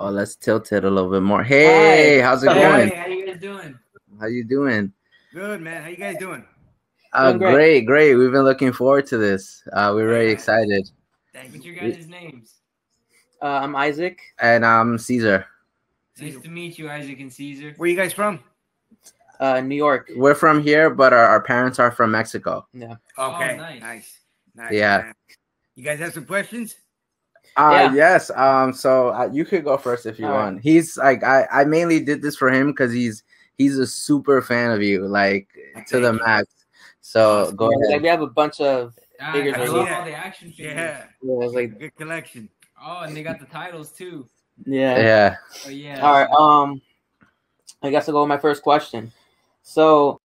Oh, let's tilt it a little bit more. Hey, Hi. how's it Hey, going? how you guys doing? How you doing? Good man. How you guys doing? Uh, Doing great. great, great. We've been looking forward to this. Uh, we're very excited. Thank What's you. your guys' names? Uh, I'm Isaac. And I'm Caesar. Nice to meet you, Isaac and Caesar. Where you guys from? Uh, New York. We're from here, but our, our parents are from Mexico. Yeah. Okay. nice. nice. Nice. Yeah. man. You guys have some questions? Uh, Yeah. yes. Um, so uh, you could go first if you All right. want. He's like, I, I mainly did this for him because he's he's a super fan of you, like to the you. max. So Awesome. go Like ahead. we have a bunch of. Ah, Figures I love good. all the action figures. Yeah. Yeah, it's like Good collection. Oh, and they got the titles too. yeah. Yeah. Oh yeah. All right. Um, I guess I'll go with my first question. So,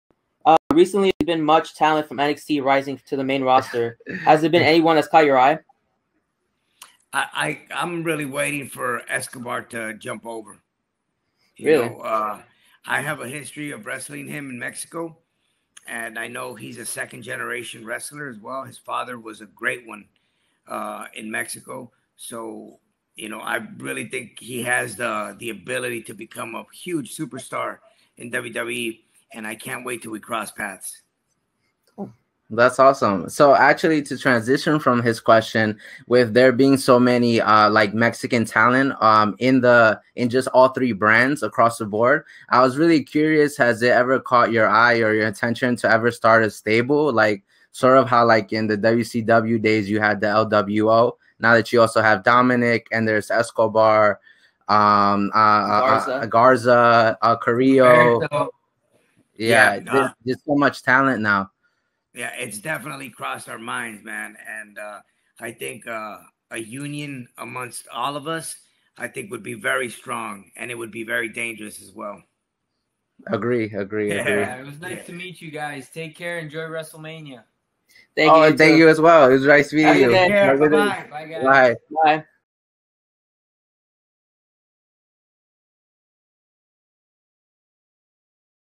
uh, recently there's been much talent from NXT rising to the main roster. Has there been anyone that's caught your eye? I, I I'm really waiting for Escobar to jump over. You Really? know, uh, I have a history of wrestling him in Mexico, and I know he's a second generation wrestler as well. His father was a great one uh, in Mexico, so you know I really think he has the the ability to become a huge superstar in WWE, and I can't wait till we cross paths. That's awesome. So actually to transition from his question with there being so many uh like Mexican talent um in the in just all three brands across the board, I was really curious has it ever caught your eye or your attention to ever start a stable like sort of how like in the WCW days you had the LWO, now that you also have Dominik and there's Escobar um uh, uh, Garza. uh Garza, uh Carrillo. Yeah, Yeah, nah. there's, there's so much talent now. Yeah, it's definitely crossed our minds, man. And uh, I think uh, a union amongst all of us, I think, would be very strong and it would be very dangerous as well. Agree, agree, Yeah. agree. yeah, it was nice to meet you guys. Take care. Enjoy WrestleMania. Thank oh, you. and thank too. you as well. It was nice meeting Have you. good day. Yeah, Have a good day. bye-bye. Bye guys. Bye. Bye.